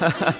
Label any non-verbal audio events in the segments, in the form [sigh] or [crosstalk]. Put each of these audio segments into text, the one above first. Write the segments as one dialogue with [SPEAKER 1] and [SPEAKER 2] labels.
[SPEAKER 1] Bye. [laughs]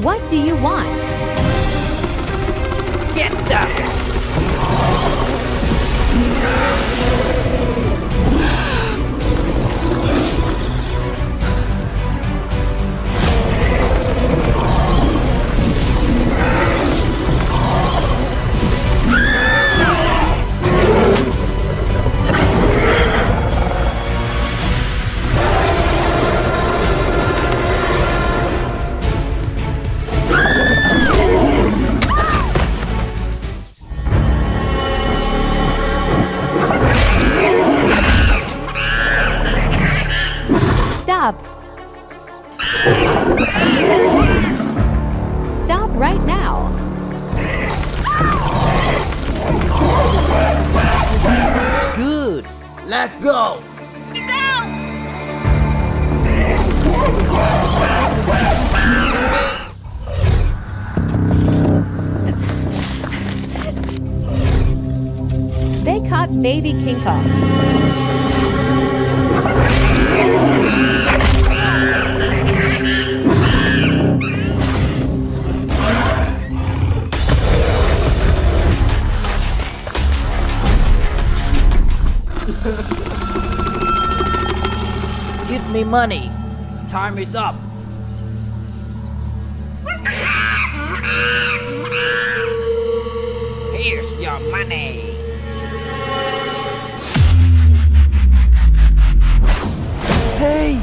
[SPEAKER 2] What do you want?
[SPEAKER 3] Get them! Money! Time is up! Here's your money! Hey!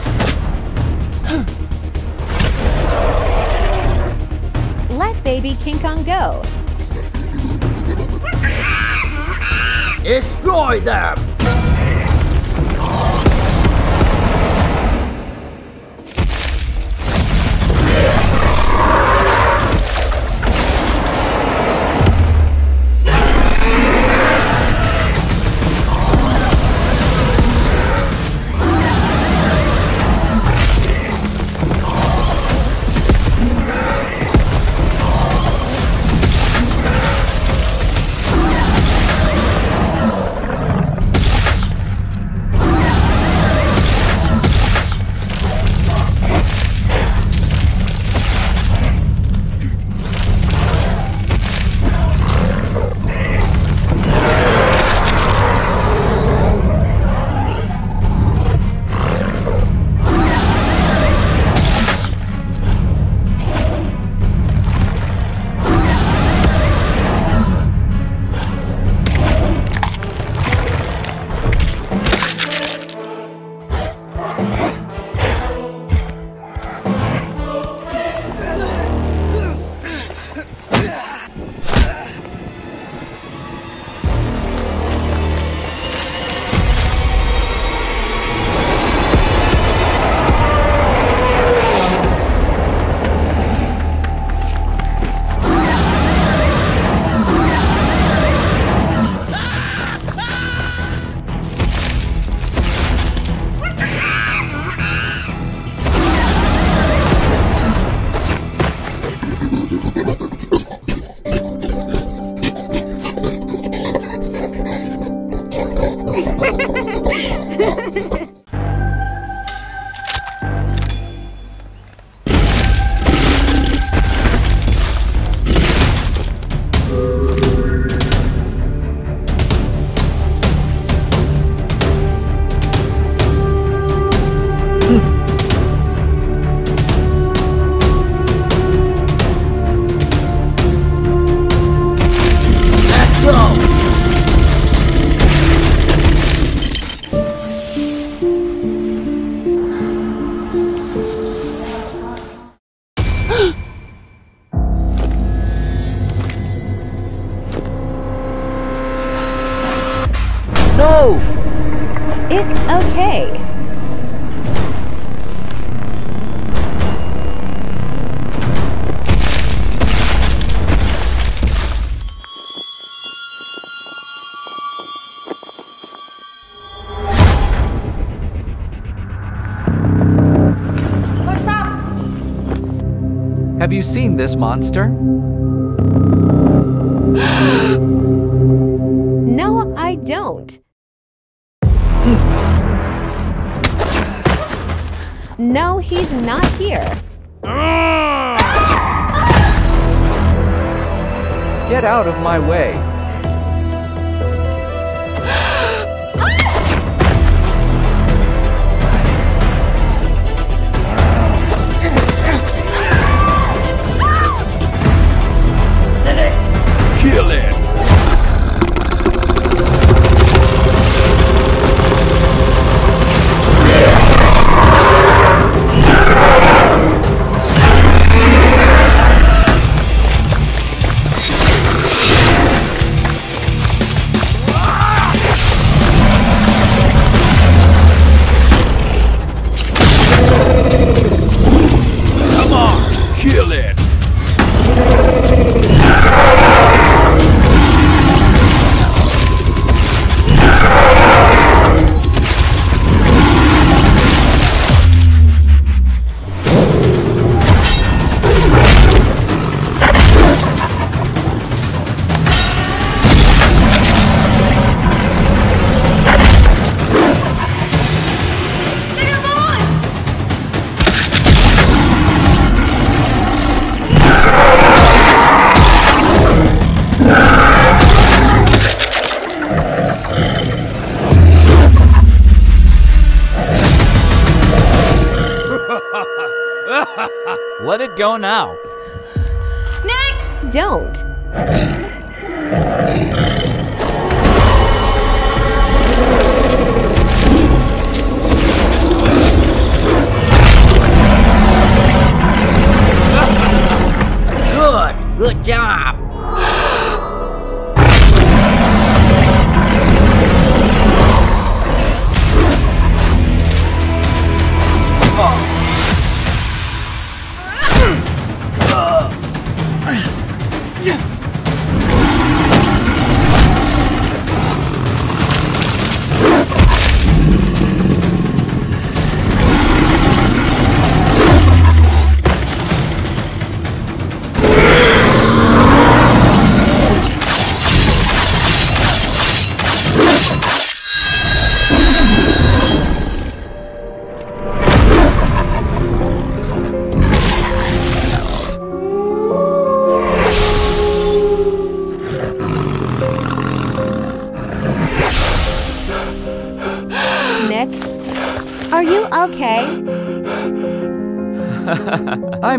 [SPEAKER 2] Let baby King Kong go.
[SPEAKER 3] Destroy them! [laughs]
[SPEAKER 4] Up?
[SPEAKER 5] Have you seen this monster?
[SPEAKER 2] no, I don't. no, he's not here.
[SPEAKER 5] Get out of my way.
[SPEAKER 2] Kill it!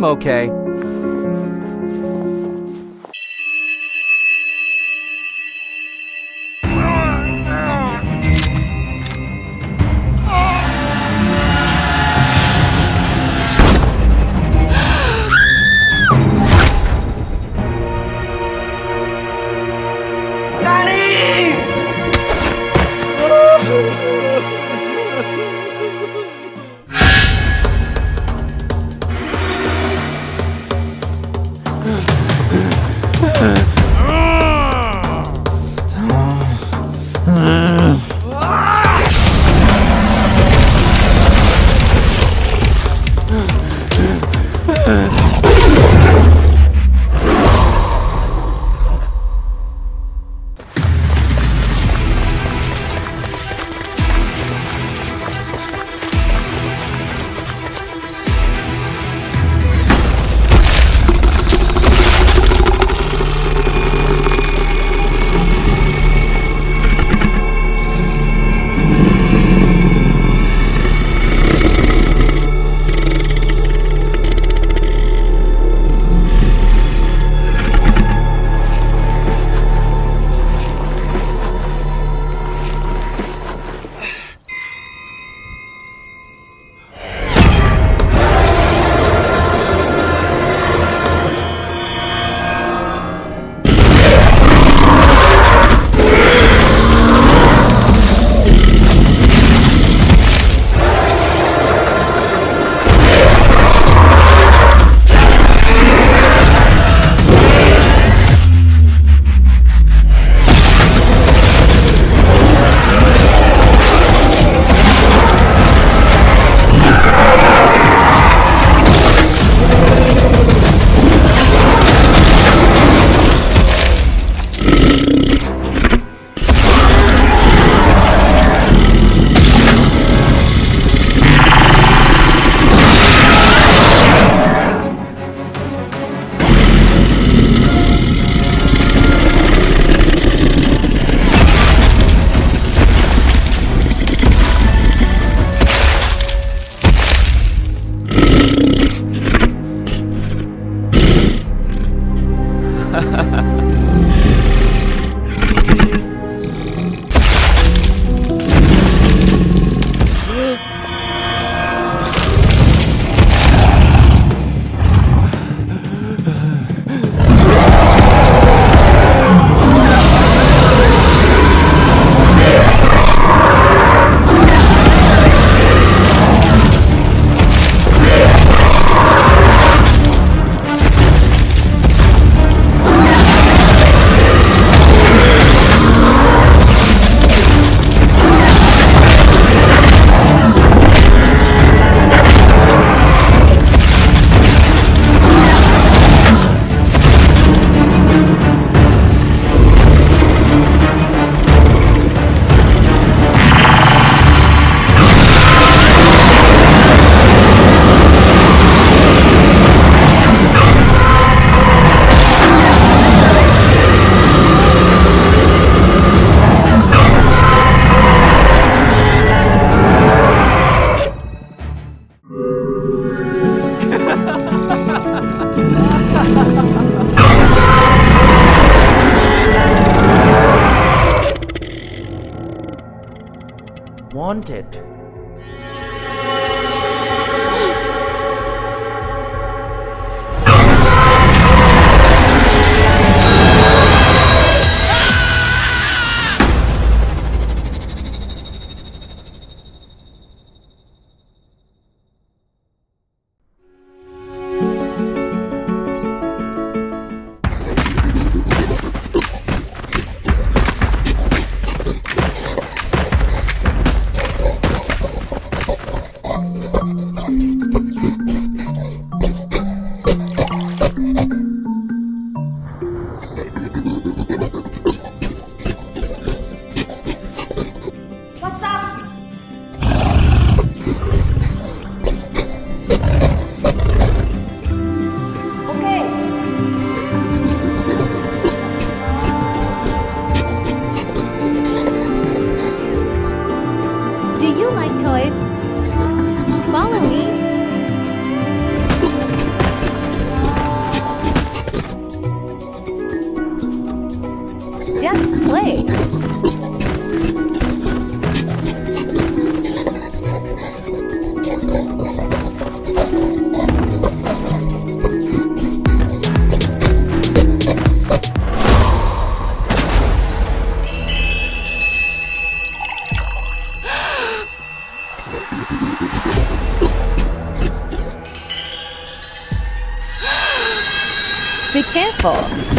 [SPEAKER 5] I'm okay.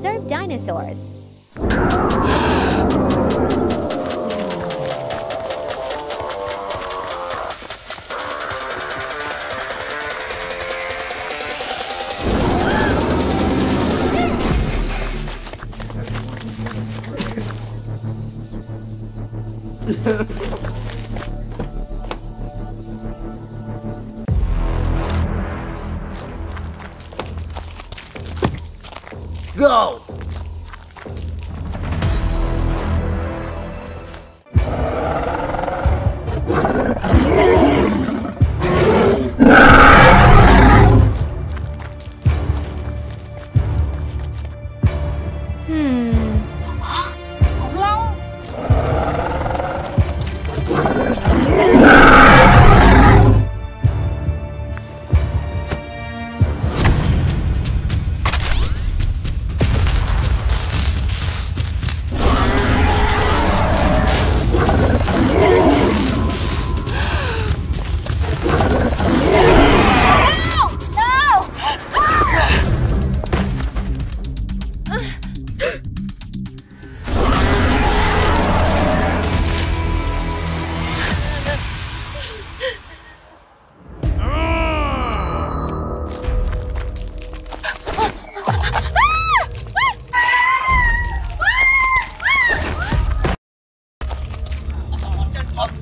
[SPEAKER 2] difficult observe dinosaurs?
[SPEAKER 3] Go!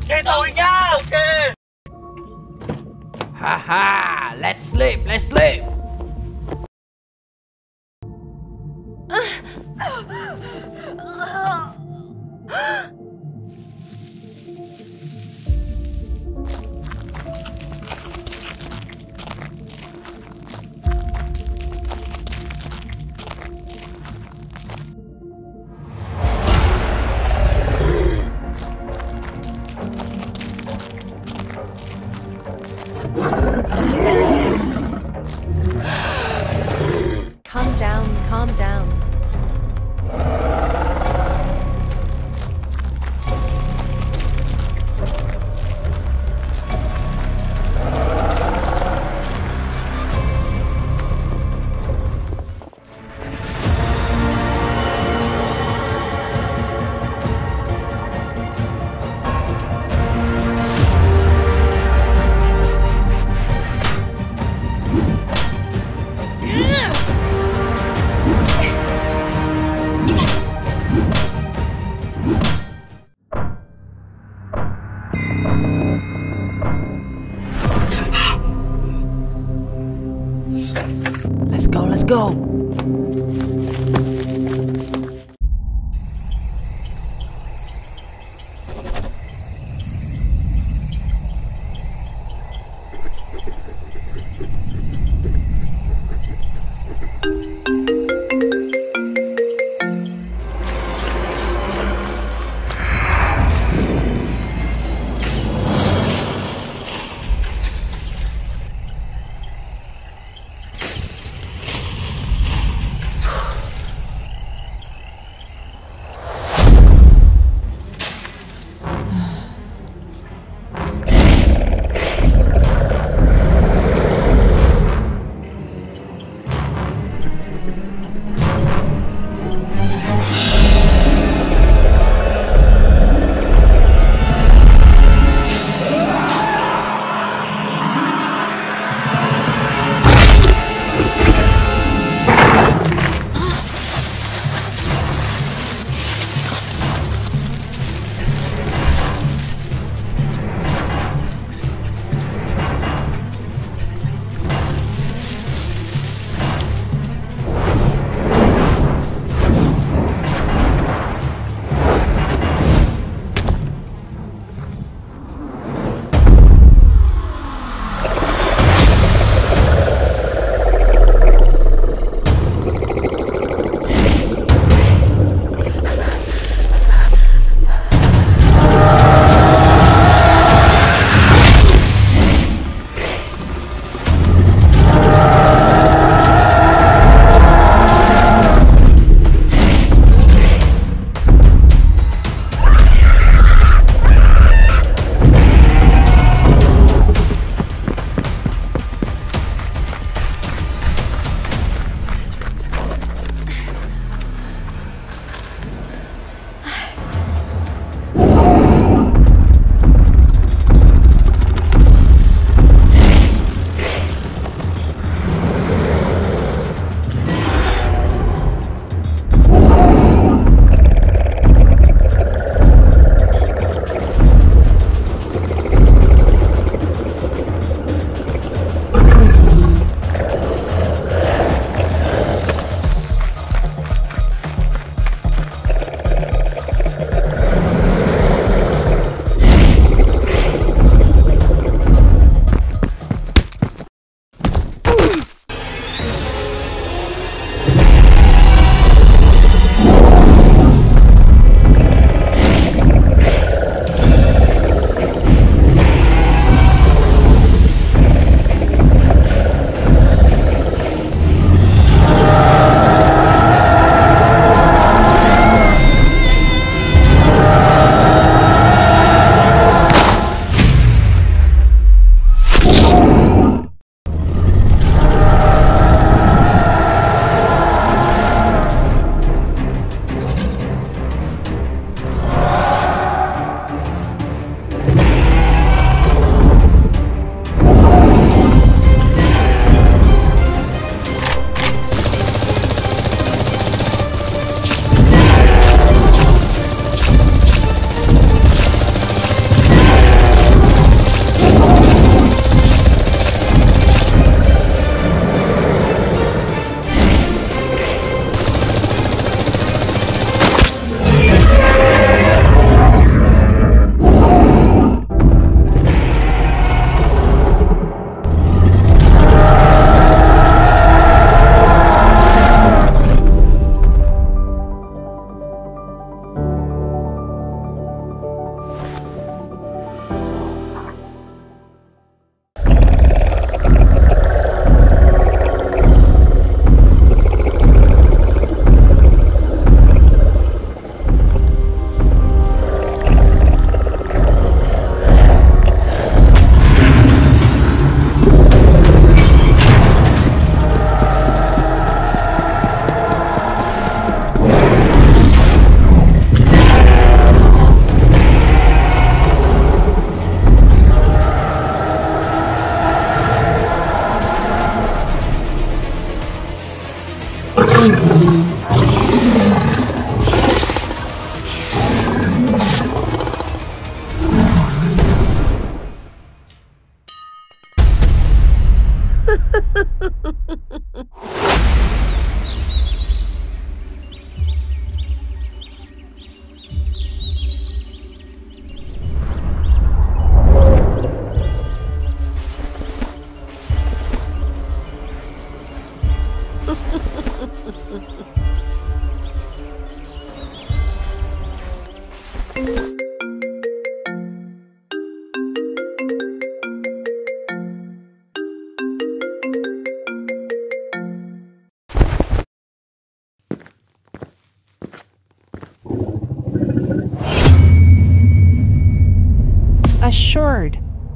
[SPEAKER 6] Get going
[SPEAKER 3] nhá, ok Ha ha, let's sleep, let's sleep. Go,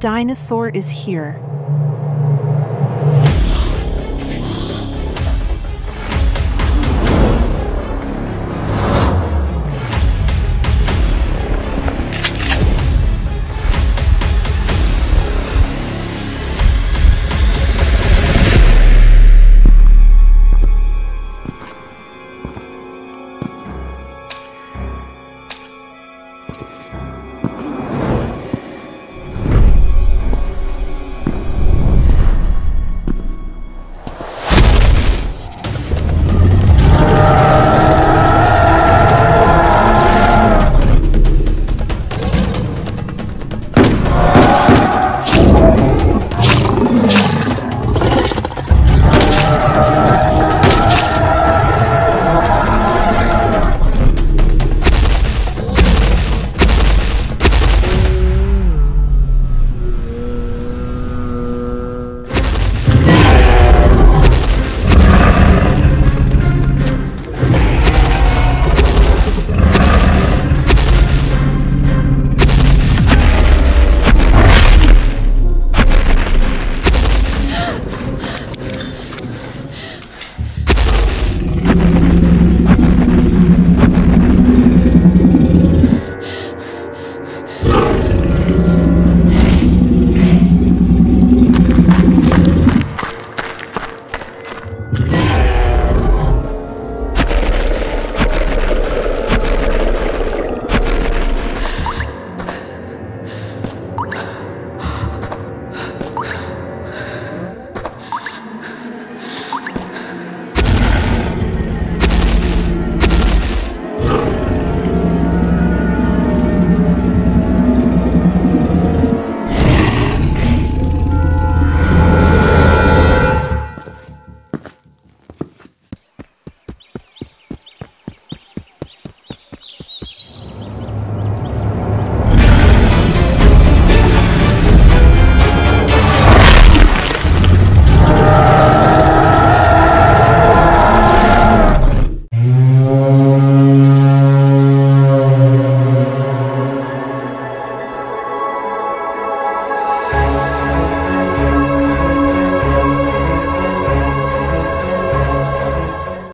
[SPEAKER 7] Dinosaur is here.